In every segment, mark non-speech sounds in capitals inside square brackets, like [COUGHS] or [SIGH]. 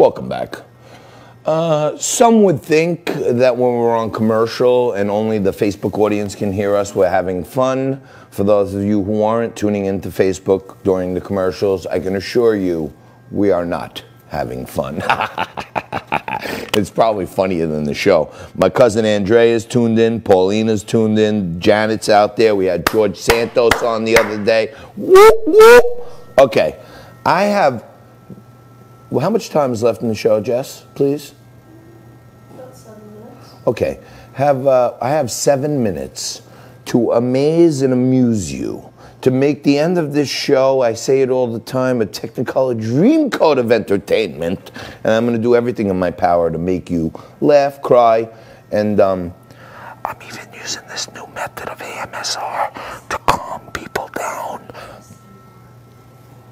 Welcome back. Uh, some would think that when we're on commercial and only the Facebook audience can hear us, we're having fun. For those of you who aren't tuning into Facebook during the commercials, I can assure you we are not having fun. [LAUGHS] it's probably funnier than the show. My cousin Andrea's tuned in, Paulina's tuned in, Janet's out there. We had George Santos on the other day. Okay, I have. Well, how much time is left in the show, Jess? Please. About seven minutes. Okay, have uh, I have seven minutes to amaze and amuse you. To make the end of this show, I say it all the time, a Technicolor dreamcoat of entertainment, and I'm going to do everything in my power to make you laugh, cry, and um, I'm even using this new method of AMSR to calm people down.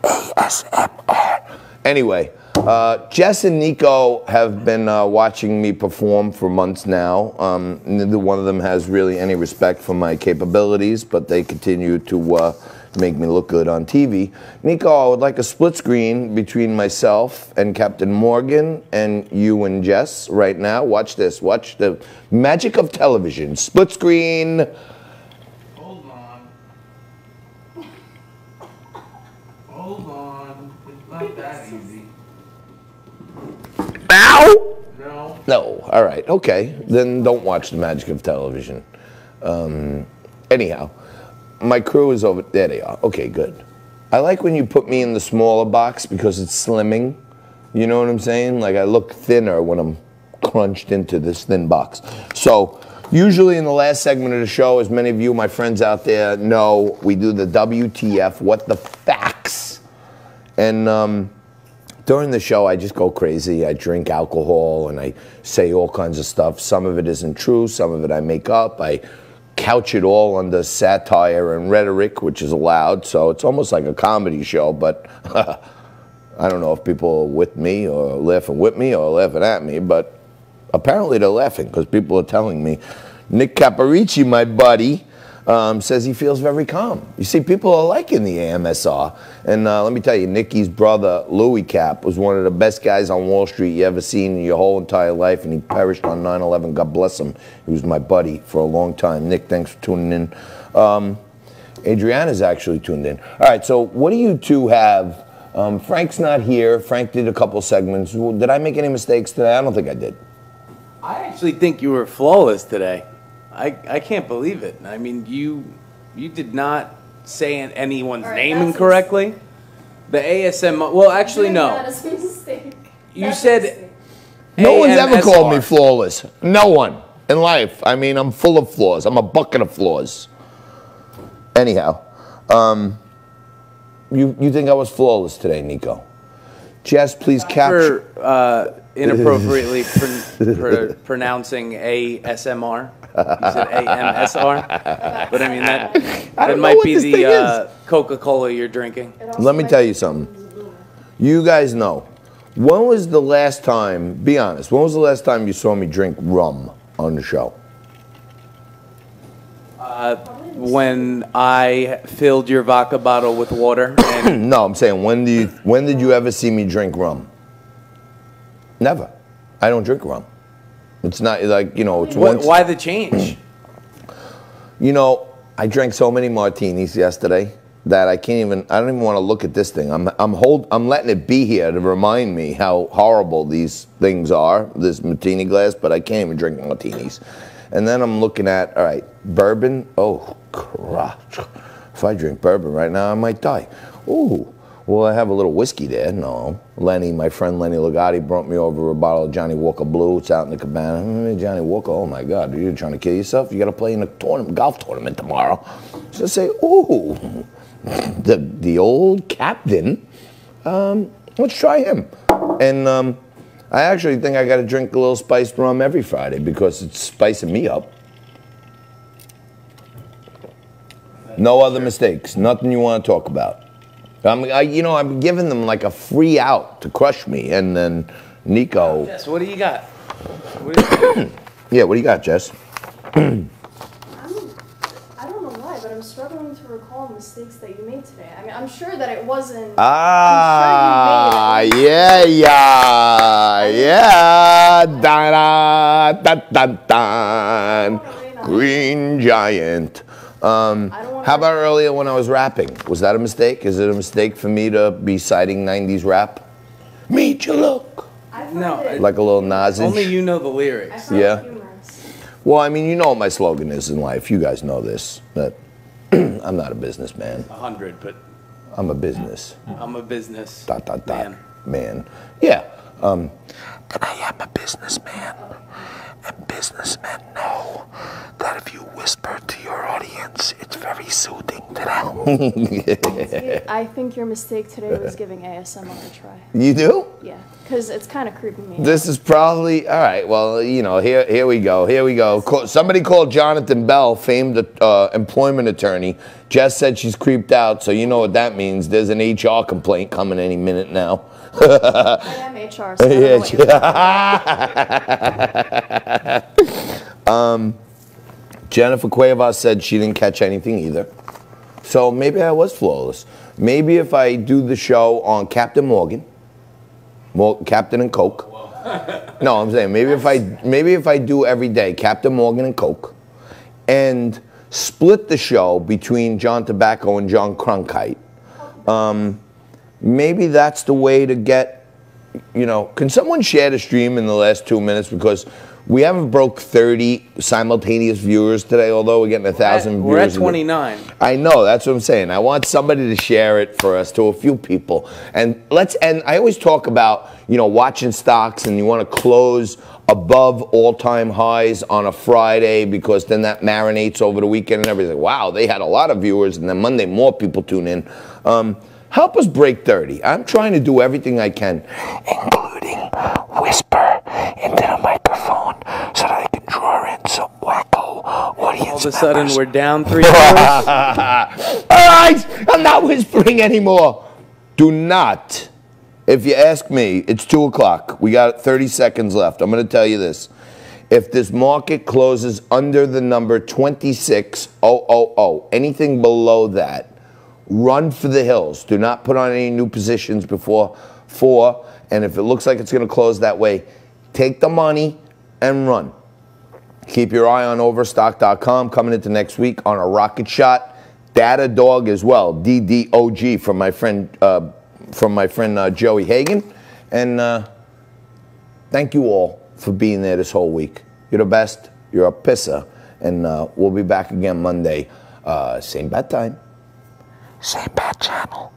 ASMR. Anyway, uh, Jess and Nico have been uh, watching me perform for months now. Um, neither one of them has really any respect for my capabilities, but they continue to uh, make me look good on TV. Nico, I would like a split screen between myself and Captain Morgan and you and Jess right now. Watch this. Watch the magic of television. Split screen. Hold on. Hold on. It's not that easy. Ow! No. All right. Okay. Then don't watch the magic of television. Um, anyhow, my crew is over. There they are. Okay, good. I like when you put me in the smaller box because it's slimming. You know what I'm saying? Like I look thinner when I'm crunched into this thin box. So, usually in the last segment of the show, as many of you, my friends out there, know, we do the WTF, what the facts. And um, during the show, I just go crazy. I drink alcohol and I say all kinds of stuff. Some of it isn't true, some of it I make up. I couch it all under satire and rhetoric, which is allowed. So it's almost like a comedy show, but [LAUGHS] I don't know if people are with me or laughing with me or laughing at me, but apparently they're laughing because people are telling me. Nick Caparici, my buddy, um, says he feels very calm. You see, people are liking the AMSR. And uh, let me tell you, Nicky's brother, Louis Cap, was one of the best guys on Wall Street you ever seen in your whole entire life, and he perished on 9 11. God bless him. He was my buddy for a long time. Nick, thanks for tuning in. Um, Adriana's actually tuned in. All right, so what do you two have? Um, Frank's not here. Frank did a couple segments. Did I make any mistakes today? I don't think I did. I actually think you were flawless today. I, I can't believe it. I mean, you you did not say anyone's All right, name incorrectly. The ASM. Well, actually, no. is a mistake. You said- No one's ever called me flawless. No one in life. I mean, I'm full of flaws. I'm a bucket of flaws. Anyhow, um, you you think I was flawless today, Nico? Jess, please capture. For uh, inappropriately pr- pr- pronouncing ASMR. You said AMSR. But I mean, that, I that don't might be the uh, Coca Cola you're drinking. Let me tell you something. You guys know. When was the last time? Be honest. When was the last time you saw me drink rum on the show? When I filled your vodka bottle with water and [CLEARS THROAT] No, I'm saying when do you when did you ever see me drink rum? Never. I don't drink rum. It's not like you know. It's Wh- once. why the change? You know, I drank so many martinis yesterday that I can't even. I don't even want to look at this thing. I'm I'm hold. I'm letting it be here to remind me how horrible these things are. This martini glass, but I can't even drink martinis. And then I'm looking at all right, bourbon. Oh, crap! If I drink bourbon right now, I might die. Ooh. Well, I have a little whiskey there. No, Lenny, my friend Lenny Legati, brought me over a bottle of Johnnie Walker Blue. It's out in the cabana. Johnnie Walker. Oh my God, you're trying to kill yourself. You got to play in a tournament, golf tournament tomorrow. So I say, ooh, the the old captain. Um, let's try him. And um, I actually think I got to drink a little spiced rum every Friday because it's spicing me up. No other mistakes. Nothing you want to talk about. I'm, I, you know, I'm giving them like a free out to crush me, and then Nico. Yes, what do you got? What do you- [COUGHS] Yeah, what do you got, Jess? I'm, I don't know why, but I'm struggling to recall mistakes that you made today. I mean, I'm sure that it wasn't. Ah, sure yeah, yeah, yeah. Da da da da da. Green giant. Um, I don't wanna- how about earlier when I was rapping? Was that a mistake? Is it a mistake for me to be citing 90s rap? Meet your look. I found No, it, Like a little Nasage? Only you know the I lyrics. found Yeah. it humorous. Well, I mean, you know what my slogan is in life. You guys know this. That [CLEARS THROAT] I'm not a businessman. A hundred, but I'm a business. I'm a business Dot dot dot. man. Man. Yeah. Um, and I am a businessman. And businessmen know that if you whisper to your audience, it's very soothing to them. [LAUGHS] See, I think your mistake today was giving ASMR a try. you do? Yeah, because it's kind of creeping me out. This is probably all right. Well, you know, here here we go. Here we go. Call, somebody called Jonathan Bell, famed uh, employment attorney. Jess said she's creeped out, so you know what that means. There's an HR complaint coming any minute now. [LAUGHS] I am HR, so I don't [LAUGHS] know [LAUGHS] Jennifer Cuevas said she didn't catch anything either. So maybe I was flawless. Maybe if I do the show on Captain Morgan, Mor- Captain and Coke. [LAUGHS] No, I'm saying maybe if I maybe if I do every day Captain Morgan and Coke, and split the show between John Tobacco and John Cronkite. Um, maybe that's the way to get. You know, can someone share the stream in the last two minutes because we haven't broke 30 simultaneous viewers today, although we're getting a thousand We're at 29. I know, that's what I'm saying. I want somebody to share it for us to a few people. And let's and I always talk about, you know, watching stocks and you want to close above all-time highs on a Friday because then that marinates over the weekend and everything. Wow, they had a lot of viewers and then Monday more people tune in. Um, help us break 30. I'm trying to do everything I can, including whisper into the microphone so that I can draw in some wacko audience All of a sudden, members. we're down three. [LAUGHS] All right, I'm not whispering anymore. Do not. If you ask me, it's two o'clock. We got 30 seconds left. I'm going to tell you this. If this market closes under the number 26000, anything below that, run for the hills. Do not put on any new positions before four. And if it looks like it's going to close that way, take the money and run. Keep your eye on Overstock.com coming into next week on a rocket shot. Datadog as well, DDOG from my friend uh, from my friend uh, Joey Hagan, and uh, thank you all for being there this whole week. You're the best. You're a pisser, and uh, we'll be back again Monday, uh, same bad time, same bad channel.